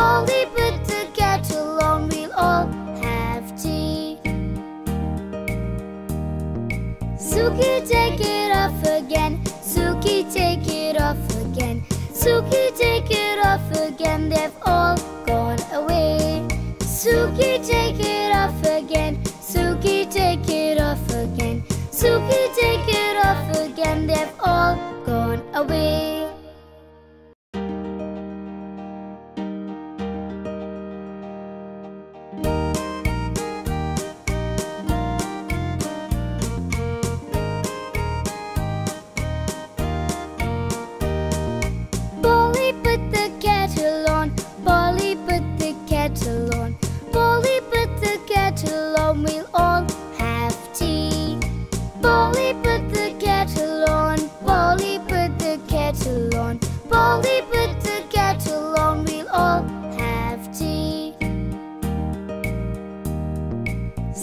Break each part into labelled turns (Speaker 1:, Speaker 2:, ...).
Speaker 1: slowly put the we'll all have tea. Suki, take it off again. Suki, take it off again. Suki, take it off again. They've all gone away. Suki, take it off again. Suki, take it off again. Suki, take it off again. They've all gone away.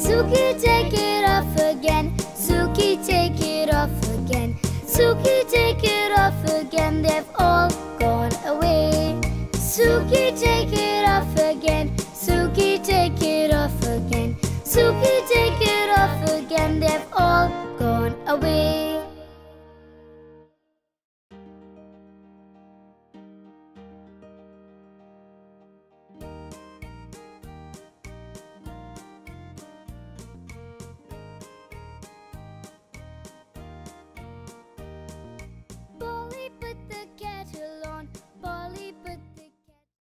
Speaker 1: Suki, take it off again. Suki, take it off again. Suki, take it off again. They've all gone away. Suki, take it off again. Suki, take it off again. Suki, take it off again. They've all gone away.